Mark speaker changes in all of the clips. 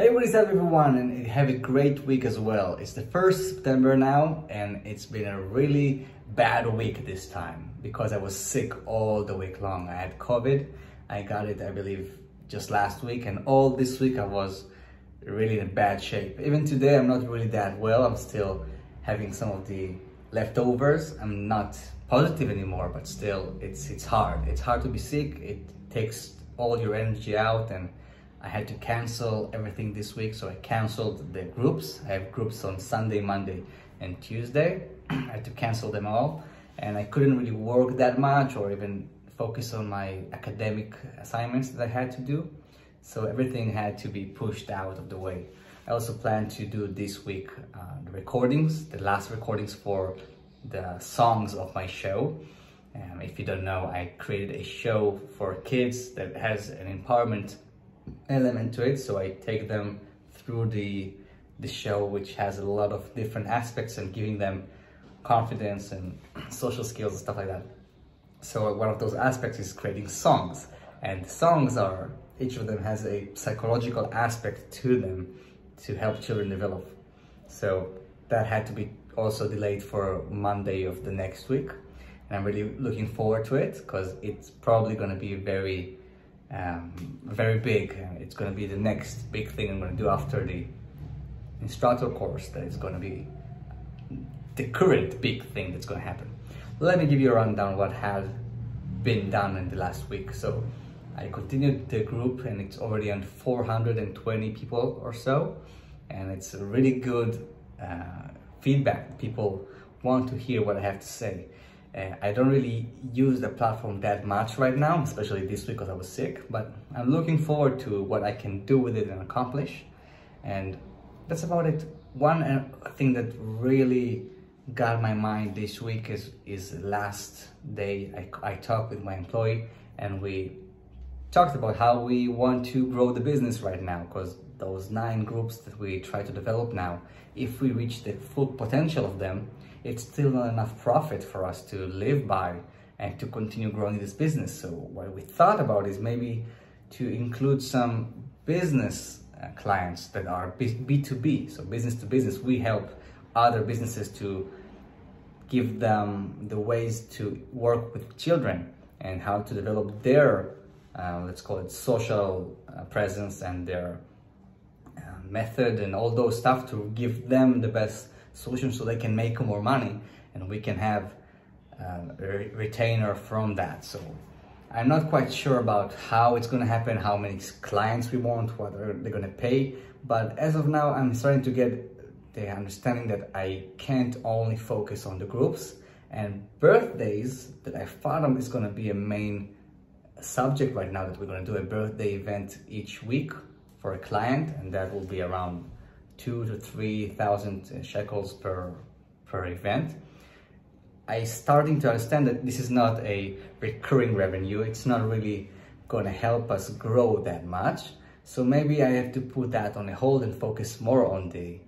Speaker 1: Hey, what is up everyone and have a great week as well. It's the 1st September now and it's been a really bad week this time because I was sick all the week long. I had COVID. I got it, I believe, just last week and all this week I was really in bad shape. Even today I'm not really that well. I'm still having some of the leftovers. I'm not positive anymore, but still it's it's hard. It's hard to be sick. It takes all your energy out and I had to cancel everything this week, so I canceled the groups. I have groups on Sunday, Monday, and Tuesday. I had to cancel them all, and I couldn't really work that much or even focus on my academic assignments that I had to do. So everything had to be pushed out of the way. I also plan to do this week uh, the recordings, the last recordings for the songs of my show. Um, if you don't know, I created a show for kids that has an empowerment element to it. So I take them through the the show which has a lot of different aspects and giving them confidence and social skills and stuff like that. So one of those aspects is creating songs. And songs are each of them has a psychological aspect to them to help children develop. So that had to be also delayed for Monday of the next week. And I'm really looking forward to it because it's probably going to be very um, very big. It's going to be the next big thing I'm going to do after the instructor course that is going to be the current big thing that's going to happen. Let me give you a rundown what has been done in the last week. So I continued the group and it's already on 420 people or so. And it's a really good uh, feedback. People want to hear what I have to say. Uh, I don't really use the platform that much right now, especially this week because I was sick, but I'm looking forward to what I can do with it and accomplish. And that's about it. One uh, thing that really got my mind this week is, is last day I, I talked with my employee and we talked about how we want to grow the business right now because those nine groups that we try to develop now, if we reach the full potential of them, it's still not enough profit for us to live by and to continue growing this business. So what we thought about is maybe to include some business uh, clients that are B2B, so business to business. We help other businesses to give them the ways to work with children and how to develop their, uh, let's call it social uh, presence and their uh, method and all those stuff to give them the best solution so they can make more money and we can have um, a retainer from that. So I'm not quite sure about how it's going to happen, how many clients we want, what they're going to pay. But as of now, I'm starting to get the understanding that I can't only focus on the groups and birthdays that I found is going to be a main subject right now that we're going to do a birthday event each week for a client and that will be around two to three thousand uh, shekels per per event. I starting to understand that this is not a recurring revenue. It's not really going to help us grow that much. So maybe I have to put that on a hold and focus more on the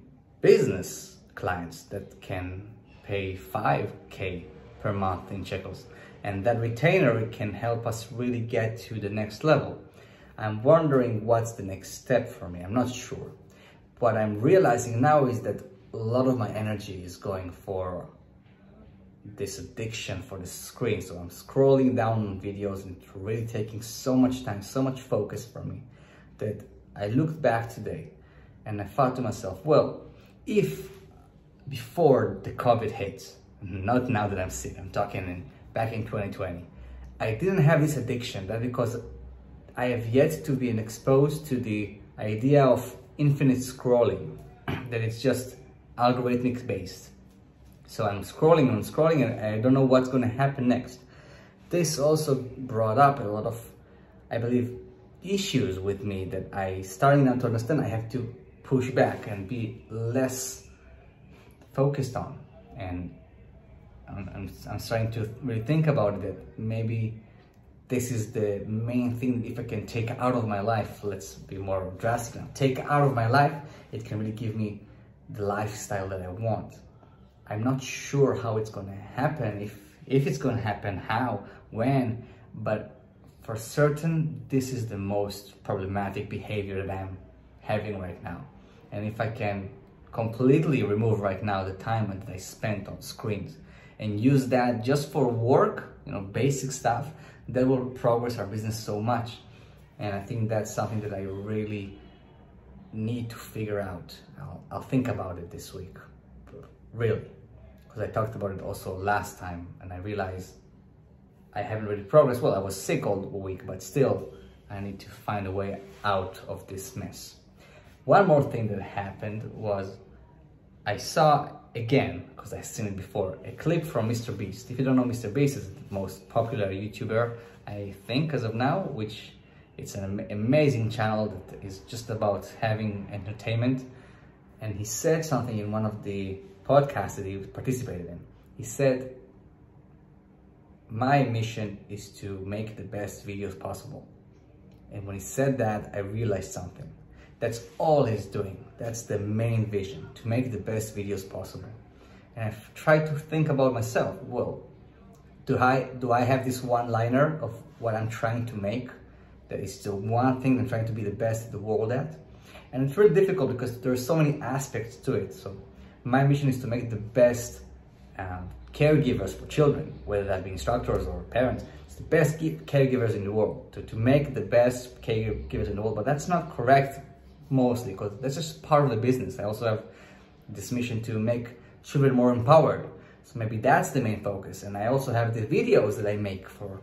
Speaker 1: business clients that can pay 5k per month in shekels. And that retainer can help us really get to the next level. I'm wondering what's the next step for me. I'm not sure what I'm realizing now is that a lot of my energy is going for this addiction for the screen. So I'm scrolling down on videos and really taking so much time, so much focus from me that I looked back today and I thought to myself, well, if before the COVID hit, not now that I'm sick, I'm talking in, back in 2020, I didn't have this addiction, that because I have yet to be exposed to the idea of infinite scrolling, that it's just algorithmic based. So I'm scrolling and scrolling and I don't know what's going to happen next. This also brought up a lot of, I believe, issues with me that I starting now to understand I have to push back and be less focused on. And I'm, I'm, I'm starting to really think about it that maybe this is the main thing if I can take out of my life, let's be more drastic now, take out of my life, it can really give me the lifestyle that I want. I'm not sure how it's to happen, if, if it's to happen, how, when, but for certain, this is the most problematic behavior that I'm having right now. And if I can completely remove right now the time that I spent on screens and use that just for work, you know, basic stuff, that will progress our business so much. And I think that's something that I really need to figure out. I'll, I'll think about it this week, really. Because I talked about it also last time and I realized I haven't really progressed. Well, I was sick all week, but still, I need to find a way out of this mess. One more thing that happened was I saw again, because I've seen it before, a clip from Mr. Beast. If you don't know Mr. Beast, is the most popular YouTuber, I think, as of now, which it's an amazing channel that is just about having entertainment. And he said something in one of the podcasts that he participated in. He said, my mission is to make the best videos possible. And when he said that, I realized something. That's all he's doing. That's the main vision, to make the best videos possible. And I've tried to think about myself. Well, do I, do I have this one-liner of what I'm trying to make? That is the one thing I'm trying to be the best in the world at. And it's very difficult because there are so many aspects to it. So my mission is to make the best um, caregivers for children, whether that be instructors or parents. It's the best caregivers in the world, to, to make the best caregivers in the world. But that's not correct mostly because that's just part of the business. I also have this mission to make children more empowered. So maybe that's the main focus. And I also have the videos that I make for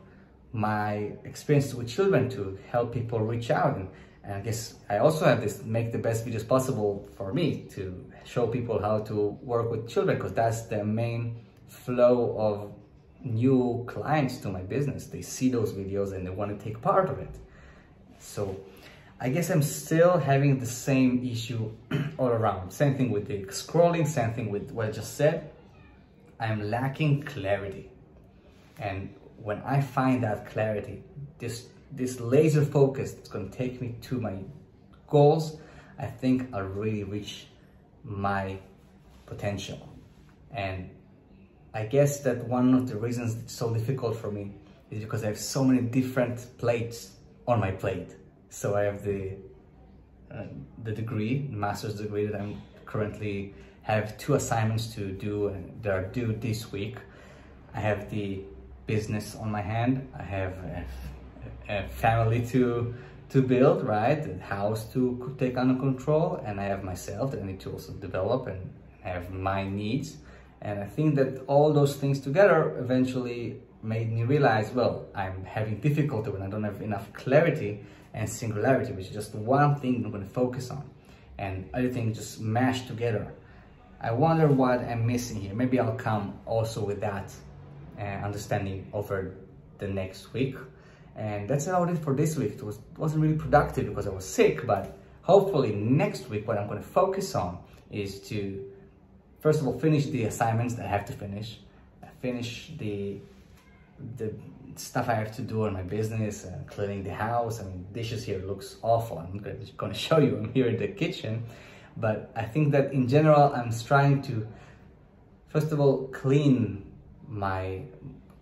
Speaker 1: my experiences with children to help people reach out. And, and I guess I also have this make the best videos possible for me to show people how to work with children because that's the main flow of new clients to my business. They see those videos and they want to take part of it. So I guess I'm still having the same issue all around. Same thing with the scrolling, same thing with what I just said. I'm lacking clarity. And when I find that clarity, this, this laser focus that's going to take me to my goals, I think I'll really reach my potential. And I guess that one of the reasons it's so difficult for me is because I have so many different plates on my plate. So I have the uh, the degree, master's degree that I'm currently have two assignments to do and they are due this week. I have the business on my hand. I have a, a family to to build, right? A house to take under control, and I have myself that I need to also develop and have my needs. And I think that all those things together eventually made me realize, well, I'm having difficulty when I don't have enough clarity and singularity, which is just one thing I'm going to focus on. And everything just mashed together. I wonder what I'm missing here. Maybe I'll come also with that uh, understanding over the next week. And that's about it for this week. It was, wasn't really productive because I was sick, but hopefully next week what I'm going to focus on is to, first of all, finish the assignments that I have to finish, finish the the stuff I have to do on my business, uh, cleaning the house. I mean, dishes here looks awful. I'm going to show you. I'm here in the kitchen. But I think that in general, I'm trying to, first of all, clean my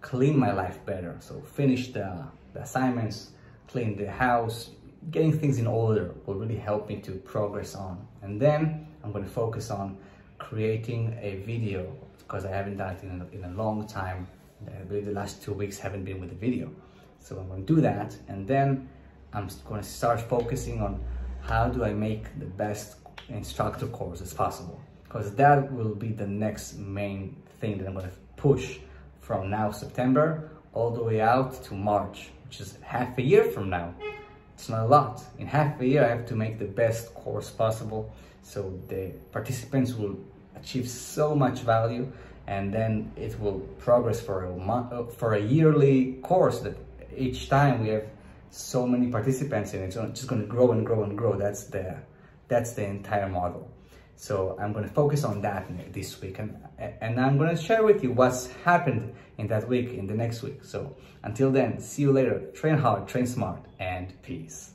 Speaker 1: clean my life better. So finish the, the assignments, clean the house, getting things in order will really help me to progress on. And then I'm going to focus on creating a video because I haven't done it in a, in a long time. I believe the last two weeks haven't been with the video. So I'm going to do that. And then I'm going to start focusing on how do I make the best instructor course as possible because that will be the next main thing that I'm going to push from now September all the way out to March, which is half a year from now. It's not a lot. In half a year, I have to make the best course possible so the participants will achieve so much value and then it will progress for a month, uh, for a yearly course that each time we have so many participants in it, it's just going to grow and grow and grow. That's the, that's the entire model. So I'm going to focus on that this week and, and I'm going to share with you what's happened in that week in the next week. So until then, see you later. Train hard, train smart, and peace.